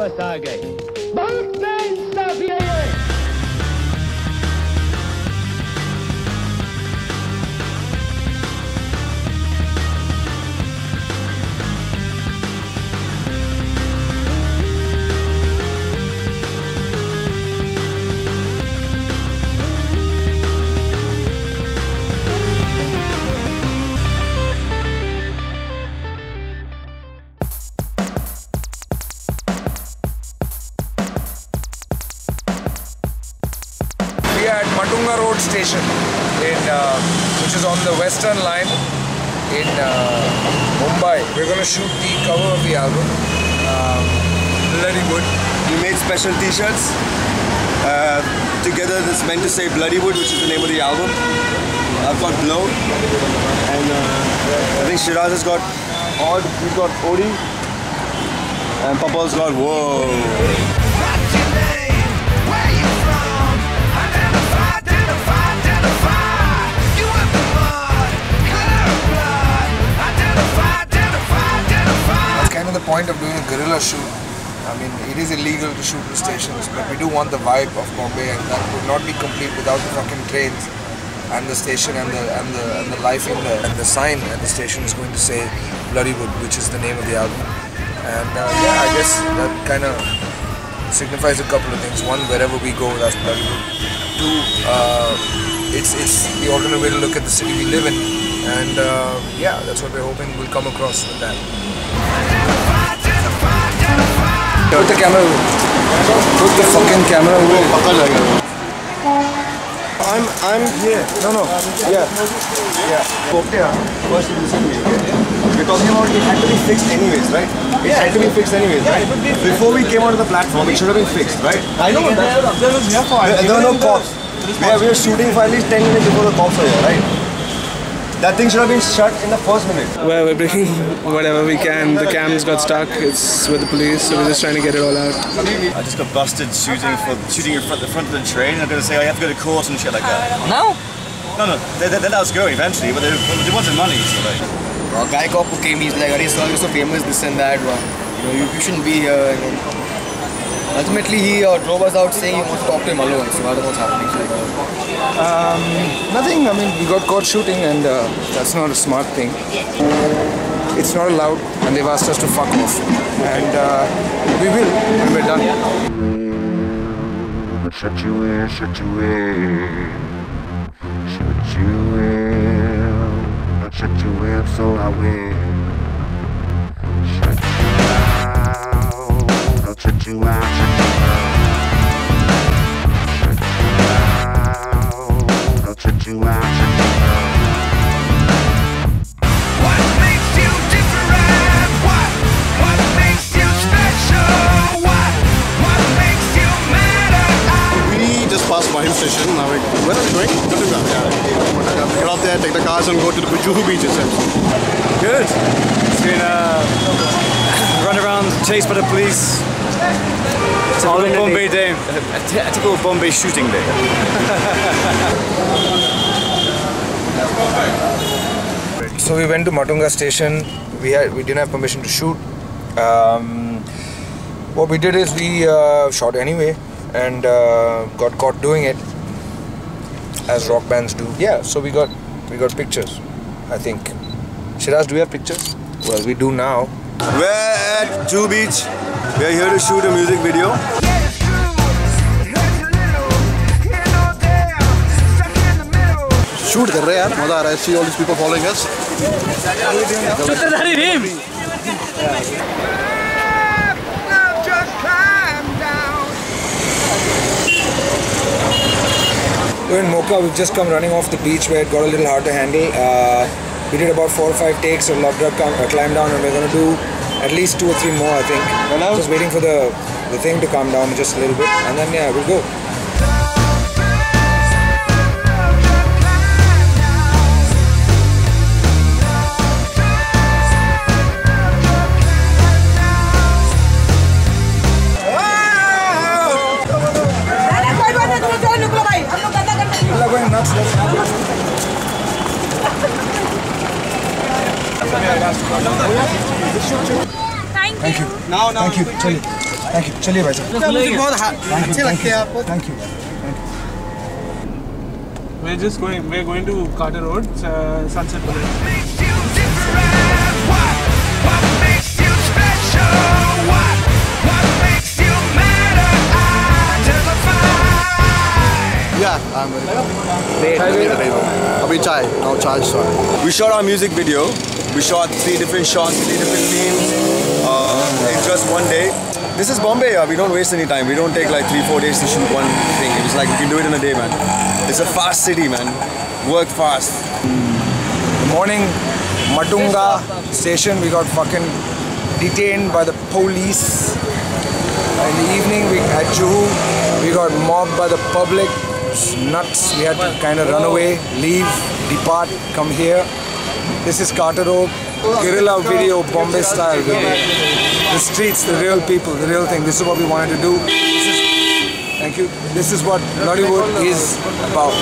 वापस आ गए। बहुत Matunga Road Station, in, uh, which is on the Western Line in uh, Mumbai. We're going to shoot the cover of the album, um, Bloodywood. We made special t-shirts. Uh, together it's meant to say Bloodywood, which is the name of the album. I've got Blow. And uh, I think Shiraz has got Odd, he's got Odi. And Papal's got Whoa. Guerrilla shoot. I mean, it is illegal to shoot in stations, but we do want the vibe of Bombay, and that would not be complete without the fucking trains and the station and the and the and the life in there. And the sign at the station is going to say Bloodywood, which is the name of the album. And uh, yeah, I guess that kind of signifies a couple of things. One, wherever we go, that's Bloodywood. Two, uh, it's it's the alternate way to look at the city we live in, and uh, yeah, that's what we're hoping will come across with that. Put the camera. Put the fucking camera away. I'm, I'm here. No, no. Yeah. Yeah. Okay, huh? First listen to me. We're talking about it had to be fixed anyways, right? It had to be fixed anyways, right? Before we came onto the platform, it should have been fixed, right? I know, that's what Abdul was here for. There were no cops. We are, we are shooting for at least 10 minutes before the cops are here, right? That thing should have been shut in the first minute. Well, we're bringing whatever we can. The cams got stuck. It's with the police, so we're just trying to get it all out. I just got busted shooting for shooting in front the front of the train. I'm going to say I have to go to court and shit like that. No. No, no, they, they, they're going eventually, but they, they wanted money, so like. A guy cop who came, he's like, Are sir, you're so famous, this and that. But, you know, you, you shouldn't be here. And then ultimately, he uh, drove us out saying he wants to talk to him alone. So I don't know what's happening. So, Um, nothing. I mean, we got caught shooting, and uh, that's not a smart thing. It's not allowed, and they've asked us to fuck off, and uh, we will when we're done. Shut you in, shut you in, shut you in, shut you in, so I win. Station. Now, we, where are we going? Yeah. Get off there, take the cars, and go to the Juhu beach itself. Good. It's been uh, run around, chased by the police. It's All in Bombay day. A, t- a typical Bombay shooting day. So we went to Matunga station. We had we didn't have permission to shoot. Um, what we did is we uh, shot anyway and uh, got caught doing it as rock bands do. Yeah, so we got we got pictures. I think. Shiraz, do we have pictures? Well, we do now. We're at Juhu Beach. We're here to shoot a music video. Shoot कर रहे हैं यार मजा आ रहा है see all this Shoot, following us We're in Mocha. We've just come running off the beach where it got a little hard to handle. Uh, we did about four or five takes of come, uh, climb down, and we're gonna do at least two or three more. I think. Just waiting for the the thing to calm down just a little bit, and then yeah, we'll go. Thank, Thank you. Thank you. Chaliye. Thank you चलिए भाई साहब मुझे बहुत अच्छे लगते हैं आपको thank you We're just going. We're going to Carter Road, uh, Sunset Boulevard. makes you different? What? What makes you special? What? What makes you matter? Identify. Yeah, I'm very We shot our music video. We shot three different shots, three different themes uh, in just one day. This is Bombay, yeah. We don't waste any time. We don't take like three, four days to shoot one thing. It's like we can do it in a day, man. It's a fast city, man. Work fast. morning, Matunga station, we got fucking detained by the police. In the evening, we at Juhu, we got mobbed by the public. It's nuts. We had to kind of run away, leave, depart, come here. This is Carter Road. Guerrilla video, Bombay style. The streets, the real people, the real thing. This is what we wanted to do. This is, thank you. This is what Nollywood is about.